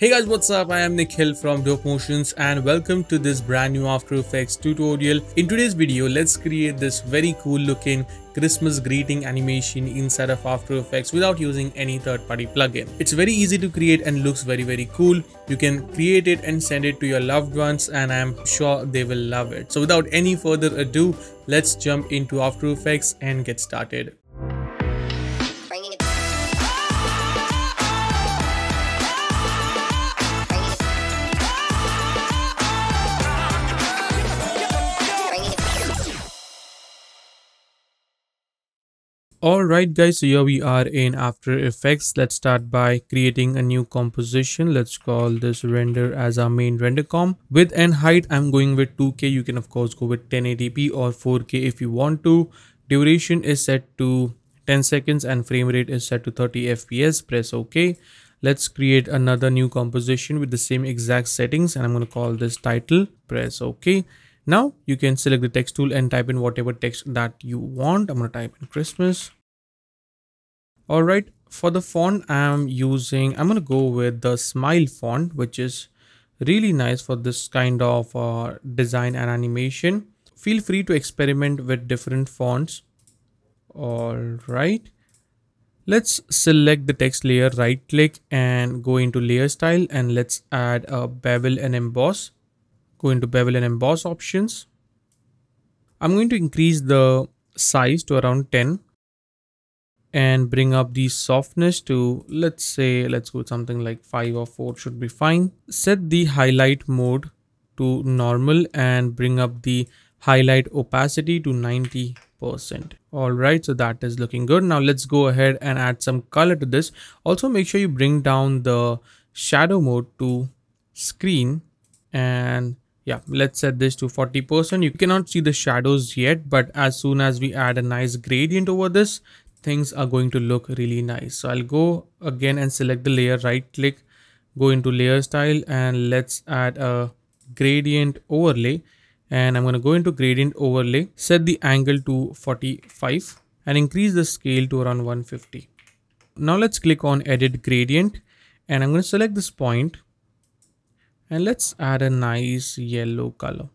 Hey guys, what's up? I am Nikhil from Dope Motions and welcome to this brand new After Effects tutorial. In today's video, let's create this very cool looking Christmas greeting animation inside of After Effects without using any third-party plugin. It's very easy to create and looks very very cool. You can create it and send it to your loved ones and I'm sure they will love it. So without any further ado, let's jump into After Effects and get started. Alright guys, so here we are in After Effects. Let's start by creating a new composition. Let's call this render as our main render comp. Width and height, I'm going with 2K. You can of course go with 1080p or 4K if you want to. Duration is set to 10 seconds and frame rate is set to 30 FPS. Press OK. Let's create another new composition with the same exact settings and I'm going to call this title. Press OK. Now you can select the text tool and type in whatever text that you want. I'm going to type in Christmas. All right. For the font, I'm using, I'm going to go with the smile font, which is really nice for this kind of uh, design and animation. Feel free to experiment with different fonts. All right. Let's select the text layer, right click and go into layer style and let's add a bevel and emboss go into bevel and emboss options. I'm going to increase the size to around 10 and bring up the softness to let's say let's go something like 5 or 4 should be fine. Set the highlight mode to normal and bring up the highlight opacity to 90 percent. All right so that is looking good. Now let's go ahead and add some color to this. Also make sure you bring down the shadow mode to screen and yeah let's set this to 40 percent. You cannot see the shadows yet but as soon as we add a nice gradient over this things are going to look really nice. So i'll go again and select the layer right click go into layer style and let's add a gradient overlay. And i'm going to go into gradient overlay set the angle to 45 and increase the scale to around 150 now let's click on edit gradient and i'm going to select this point and let's add a nice yellow color.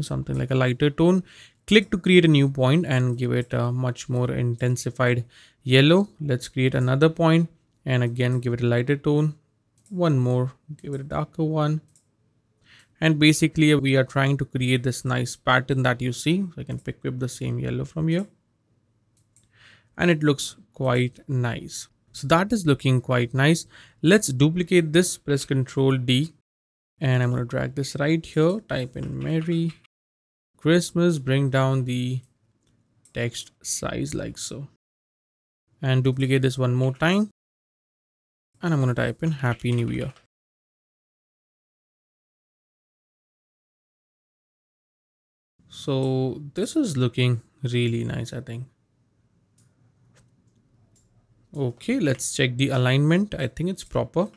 Something like a lighter tone. Click to create a new point and give it a much more intensified yellow. Let's create another point and again give it a lighter tone. One more give it a darker one. And basically we are trying to create this nice pattern that you see. So i can pick up the same yellow from here. And it looks quite nice so that is looking quite nice. Let's duplicate this, press Control D and I'm going to drag this right here. Type in Merry Christmas, bring down the text size like so. And duplicate this one more time. And I'm going to type in Happy New Year. So this is looking really nice, I think. Okay, let's check the alignment. I think it's proper.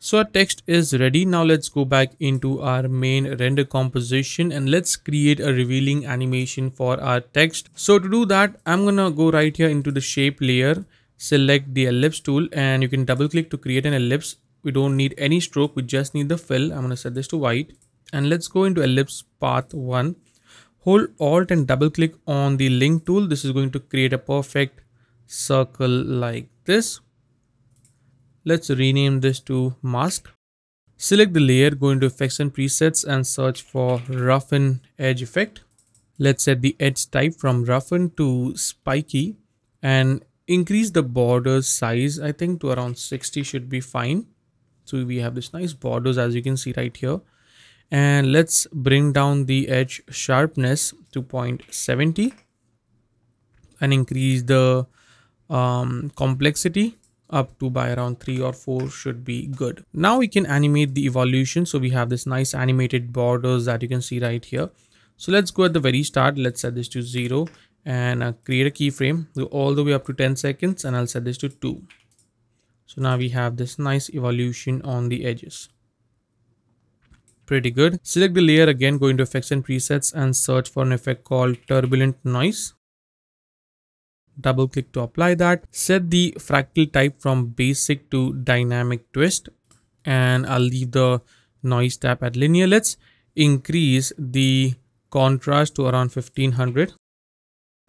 So our text is ready. Now let's go back into our main render composition and let's create a revealing animation for our text. So to do that, I'm gonna go right here into the shape layer, select the ellipse tool and you can double click to create an ellipse. We don't need any stroke, we just need the fill. I'm gonna set this to white and let's go into ellipse path one hold alt and double click on the link tool. This is going to create a perfect circle like this. Let's rename this to mask. Select the layer go into effects and presets and search for roughen edge effect. Let's set the edge type from roughen to spiky and increase the border size i think to around 60 should be fine. So we have this nice borders as you can see right here and let's bring down the edge sharpness to 0.70 and increase the um, complexity up to by around 3 or 4 should be good. Now we can animate the evolution. So we have this nice animated borders that you can see right here. So let's go at the very start. Let's set this to 0 and uh, create a keyframe. Go all the way up to 10 seconds and I'll set this to 2. So now we have this nice evolution on the edges pretty good. Select the layer again, go into effects and presets and search for an effect called turbulent noise. double click to apply that set the fractal type from basic to dynamic twist and I'll leave the noise type at linear let's increase the contrast to around 1500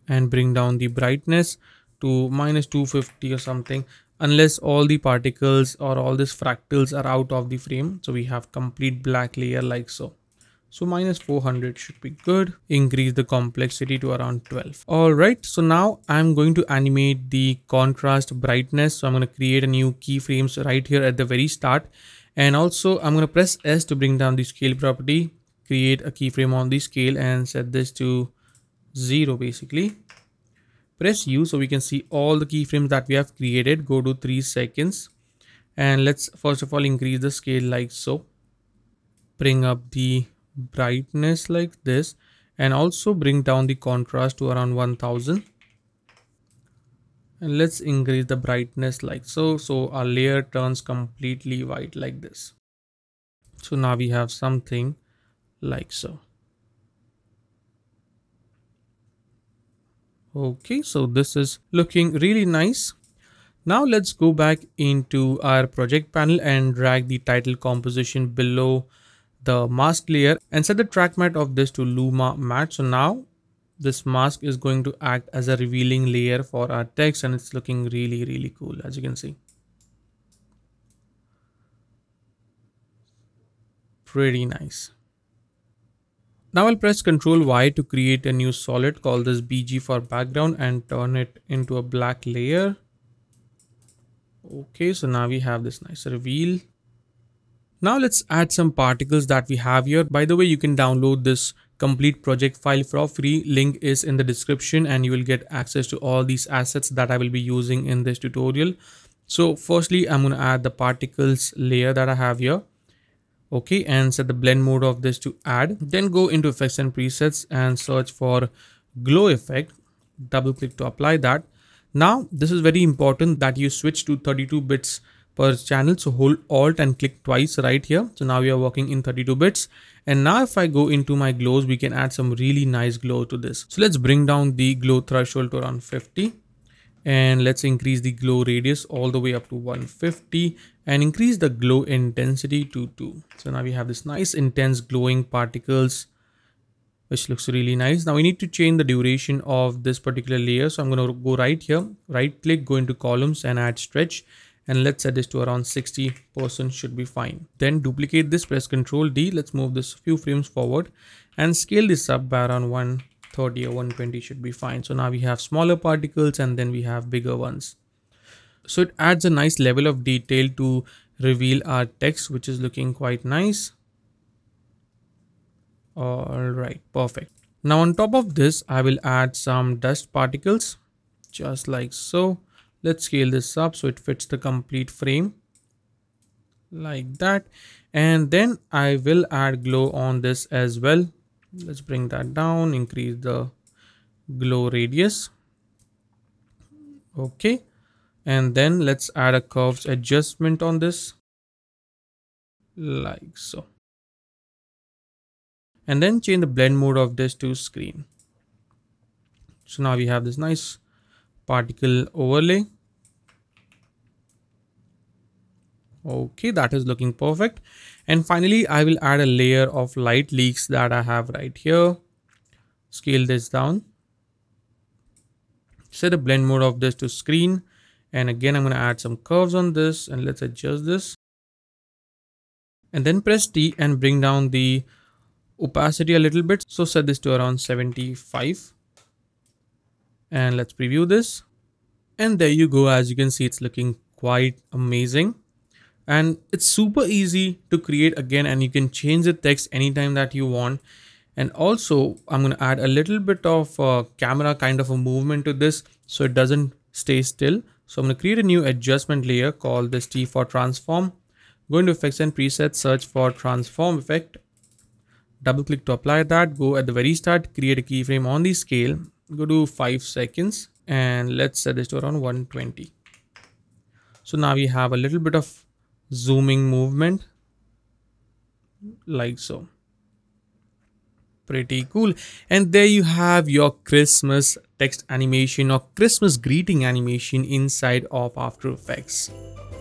and bring down the brightness to minus 250 or something unless all the particles or all these fractals are out of the frame so we have complete black layer like so so minus 400 should be good. Increase the complexity to around 12. All right. So now I'm going to animate the contrast brightness. So I'm going to create a new keyframes right here at the very start. And also I'm going to press S to bring down the scale property, create a keyframe on the scale and set this to zero basically. Press U so we can see all the keyframes that we have created. Go to three seconds. And let's first of all increase the scale like so. Bring up the brightness like this and also bring down the contrast to around 1000 and let's increase the brightness like so so our layer turns completely white like this so now we have something like so okay so this is looking really nice now let's go back into our project panel and drag the title composition below the mask layer and set the track matte of this to Luma matte. So now this mask is going to act as a revealing layer for our text and it's looking really, really cool as you can see. Pretty nice. Now I'll press Ctrl Y to create a new solid call this BG for background and turn it into a black layer. Okay, so now we have this nice reveal. Now let's add some particles that we have here. By the way, you can download this complete project file for free. Link is in the description and you will get access to all these assets that I will be using in this tutorial. So firstly, I'm going to add the particles layer that I have here. Okay, and set the blend mode of this to add. Then go into effects and presets and search for glow effect. Double click to apply that. Now, this is very important that you switch to 32 bits per channel. So hold alt and click twice right here. So now we are working in 32 bits. And now if I go into my glows, we can add some really nice glow to this. So let's bring down the glow threshold to around 50 and let's increase the glow radius all the way up to 150 and increase the glow intensity to 2 so now we have this nice intense glowing particles which looks really nice. Now we need to change the duration of this particular layer. So i'm going to go right here right click go into columns and add stretch. And let's set this to around 60 percent should be fine. Then duplicate this press ctrl d. Let's move this few frames forward and scale this up by around 130 or 120 should be fine. So now we have smaller particles and then we have bigger ones. So it adds a nice level of detail to reveal our text which is looking quite nice. All right perfect. Now on top of this i will add some dust particles just like so. Let's scale this up so it fits the complete frame like that. And then I will add glow on this as well let's bring that down increase the glow radius. Okay. And then let's add a curves adjustment on this. Like so. And then change the blend mode of this to screen. So now we have this nice particle overlay okay that is looking perfect. And finally i will add a layer of light leaks that i have right here. Scale this down. Set the blend mode of this to screen. And again i'm going to add some curves on this and let's adjust this. And then press t and bring down the opacity a little bit. So set this to around 75 and let's preview this. And there you go. As you can see it's looking quite amazing and it's super easy to create again and you can change the text anytime that you want. And also i'm going to add a little bit of uh, camera kind of a movement to this so it doesn't stay still. So i'm going to create a new adjustment layer called this t for transform. Go into effects and presets search for transform effect. Double click to apply that. Go at the very start create a keyframe on the scale. Go to five seconds and let's set this to around 120 so now we have a little bit of zooming movement like so. Pretty cool. And there you have your christmas text animation or christmas greeting animation inside of after effects.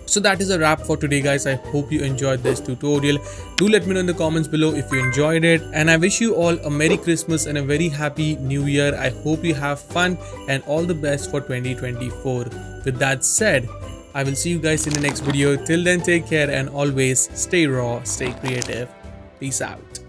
So that is a wrap for today guys. I hope you enjoyed this tutorial. Do let me know in the comments below if you enjoyed it. And i wish you all a merry christmas and a very happy new year. I hope you have fun and all the best for 2024 with that said i will see you guys in the next video. Till then take care and always stay raw stay creative. Peace out